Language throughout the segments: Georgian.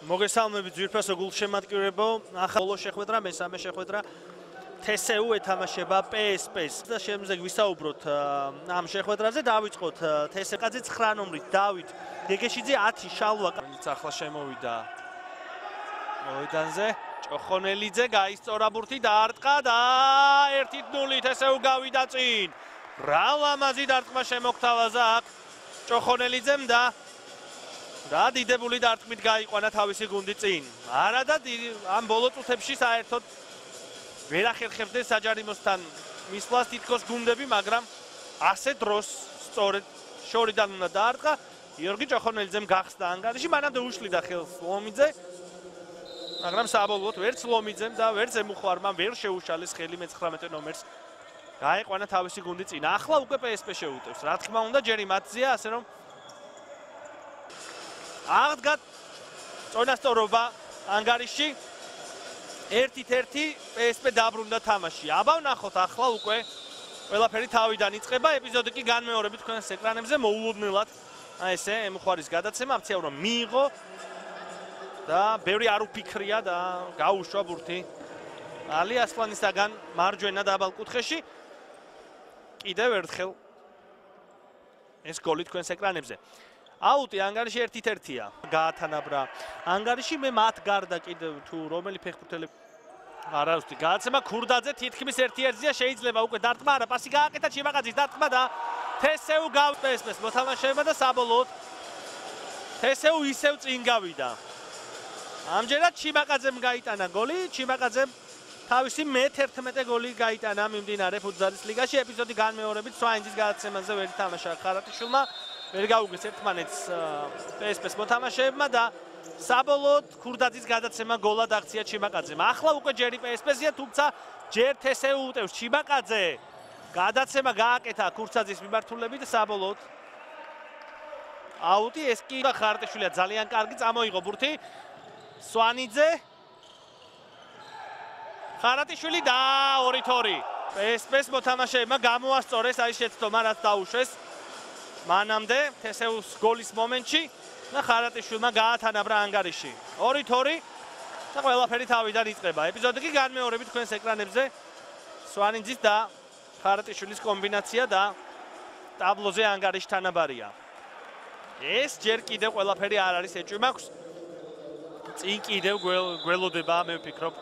მოგესალმებით ძვირფასო გულშემატკივრებო. ახლა ბოლო შეხვედრა, მესამე შეხვედრა TSU ეთამაშება PSP-ს და შემდგომ ვისაუბროთ ამ შეხვედრაზე. დავიწყოთ TSU-ზე 9 ნომრით დავით გეგეშიძე 10 შალვა კანიც ახლა შემოვიდა მოედანზე. ჭოხონელიძე გაისწორა ბურთი დაარტყა და 1-0 TSU გავიდა წინ. რა ლამაზი დარტყმა შემოგთავაზა აქ ჭოხონელიძემ და და დიდებული დარტყმით გაიყვანა თავისი გუნდი წინ. არა და ამ ბოლო წუთებში საერთოდ ვერ ახერხებდნენ საჯარიმოსთან მისვლას თითქოს გუნდები, მაგრამ ასე დროს სწორედ შორიდან უნდა დაარტყა. იორგი ჭოხონელიძემ გახსნა ანგარიში, მანამდე უშლიდა ხელს ლომიძე. მაგრამ საბოლოოდ ვერც ლომიძემ და ვერც ემუხვარმან ვერ შეუშალეს ხელი მე-19 ნომერს. გაიყვანა თავისი გუნდი წინ. ახლა უკვე PSP შეუტევს. რა თქმა უნდა, ჯერი მათზეა, ასე რომ აღდგა წონასწორობა ანგარიში 1-1 PSP დაბრუნდა თამაში. აბა ვნახოთ ახლა უკვე ყველაფერი თავიდან იწყება. ეპიზოდი კი განმეორებით თქვენს ეკრანებზე მოულოდნელად აი ესე მხუარის გადაცემა აქცია რომ მიიღო და ბევრი არ უფიქრია და გაუშვა ბურთი ალი ასლანისაგან მარჯვენა დაბალ კუთხეში კიდევ ერთხელ ეს გოლი თქვენს ეკრანებზე. აუტი ანგარიში ერთ-ერთია გაათანაბრა ანგარიში. მე მათ გარდა კიდევ თუ რომელი ფეხბურთელი არა უსტი გააცემა ქურდაძე თითქმის ერთ-ერთია შეიძლება უკვე დარტყმა არა პასი გააკეთა ჩიმაყაძის დარტყმა და თესეუ გავწესმეს მოთამაშეება და საბოლოოდ თესეუ ისევ წინ გავიდა ამჯერად ჩიმაყაძემ გაიტანა გოლი ჩიმაყაძემ თავისი მე-11 გოლი გაიტანა მიმდინარე ფუტზალის ლიგაში. ეპიზოდი განმეორებით სვაინძის გადაცემაზე ვერ თამაშა ხარატიშვილმა ვერ გაუგეს ერთმანეთს PSP-ს მოთამაშეებმა და საბოლოოდ ქურდაძის გადაცემა გოლად აქცია ჩიმაკაძემ. ახლა უკვე ჯერი PSP-ზეა, თუმცა ჯერ თესე უტევს ჩიმაკაძე. გადაცემა გააკეთა ქურცაძის მიმართულებით საბოლოოდ აუტი ეს კი ხარტიშვილია ძალიან კარგი წამოიღო ბურთი. სვანიძე ხარატიშვილი და 2-2. PSP-ს მოთამაშეებმა გამოასწორეს აი შეცდომა რაც დაუშვეს. მანამდე თესეუს გოლის მომენტში და ხარატიშვილმა გაათანაბრა ანგარიში. 2-2 და ყველაფერი თავიდან იწყება. ეპიზოდი კი განმეორებით თქვენს ეკრანებზე სვანინძის და ხარატიშვილის კომბინაცია და ტაბლოზე ანგარიში თანაბარია. ეს ჯერ კიდევ ყველაფერი არ არის ეჭვი მაქვს. წინ კიდევ გველოდება მე ვფიქრობ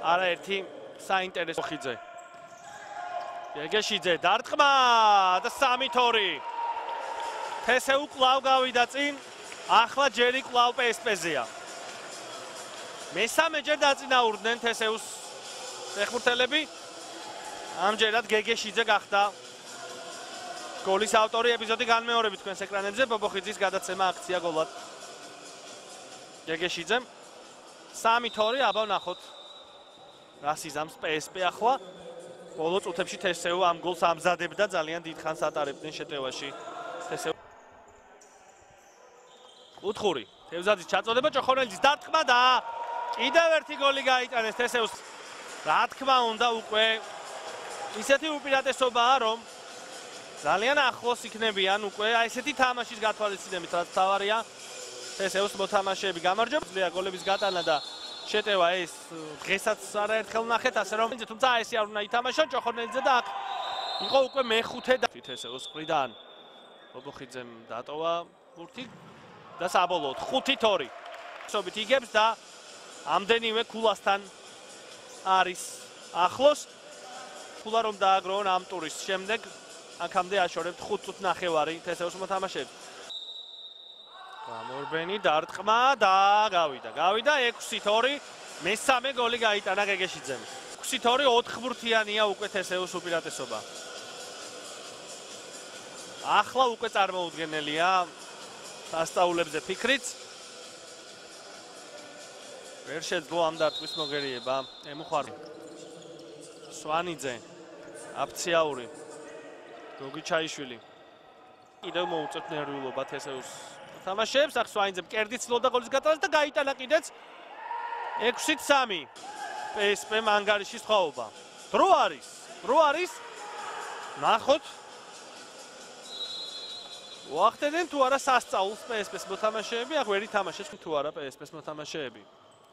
არაერთი საინტერესო ხიძე. ეგეშიძე დარტყმა და 3-2 თესეუ კლავ გავიდა წინ ახლა ჯერი კლავ პსპ-ზეა მესამე ჯერ დაწინაურდნენ თესეუს ფეხბურთელები. ამჯერად გეგეშიძე გახდა. გოლის ავტორი ეპიზოდი განმეორებით თქვენს ეკრანებზე ბობოხიძის გადაცემა აქცია გოლად. გეგეშიძემ 3-2 აბა ვნახოთ რა სიზამს პსპ ახლა? ბოლო წუთებში თესეუ ამ გოლს ამზადებდა ძალიან დიდხანს ატარებდნენ შეტევაში. თესეუ უთხური. თევზაძის ჩაწოდება ჭოხონელიძის დარტყმა და კიდევ ერთი გოლი გაიტანეს თესეუს. რა თქმა უნდა უკვე ისეთი უპირატესობაა რომ ძალიან ახლოს იქნებიან უკვე აი ესეთი თამაშის გათვალისწინებით რაც თავარია. თესეუს მოთამაშეები გამარჯობა. გოლების გატანა და შეტევა ეს დღესაც არაერთხელ ნახეთ ასე რომ თუმცა ესე არ უნდა ითამაშონ ჭოხონელიძე და აქ იყო უკვე მეხუთე და თესეუს ყრიდან ობოხიძემ დატოვა ბურთი და საბოლოოდ 5-2. სობით იგებს და ამდენივე კულასთან არის ახლოს. კულა რომ დააგროვონ ამ ტურის შემდეგ აქამდე აშორებთ 5 წუთს ნახევარი თესეუს მოთამაშეებს. გამორბენი დარტყმა და გავიდა. გავიდა 6-2. მესამე გოლი გაიტანა გეგეშიძემ. 6-2 4 ბურთიანია უკვე თესეუს უპირატესობა. ახლა უკვე წარმოუდგენელია სასწაულებზე ფიქრიც ვერ შეძლო ამ დარტყმის მოგერიება. ემუხარ სვანიძე აფციაური გოგიჩაიშვილი კიდევ მოუწევთ ნერვიულობა თესეუს თამაშებს. ახ სვანიძე მკერდი ცლოდა გოლის გატანას და გაიტანა კიდეც. 6-3 PSP მანგარიში სხვაობა დრო არის დრო არის. ნახოთ ვახტენენ თუ არა სასწაულს PSP-ს მოთამაშეები, ახ ვერ ითამაშეს თუ არა PSP-ს მოთამაშეები.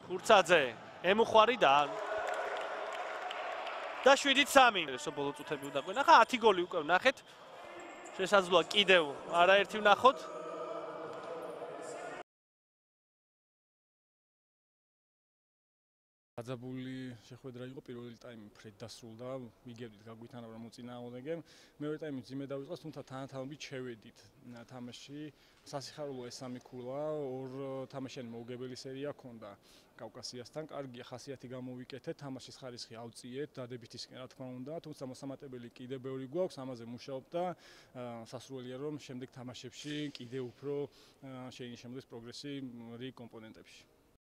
ფურცაძე, ემუხვარი და და 7-3. ესო ბოლო წუთები უნდა ყვენა. ხა 10 გოლი უკვე ვნახეთ. შესაძლოა კიდევ არაერთი ვნახოთ. გაძაბული შეხვედრა იყო პირველი ტაიმი ფრედ დასრულდა ვიგებდით გაგვითანა რომ მოწინააღმდეგემ მეორე ტაიმი ძიმე დავიწყოს თუმცა თანათავმობით შევედით. თამაში სასიხარულო ეს სამი ქულა ორ თამაშიანი მოუგებელი სერია ქონდა კავკასიასთან კარგი ხასიათი გამოვიკეთეთ თამაშის ხარისხი ავწიეთ დადებითისკენ რა თქმა უნდა თუმცა მოსამატებელი კიდე ბევრი გვაქვს ამაზე მუშაობ და სასურველია რომ შემდეგ თამაშებში კიდე უფრო შეინიშნოს პროგრესი რიგ კომპონენტებში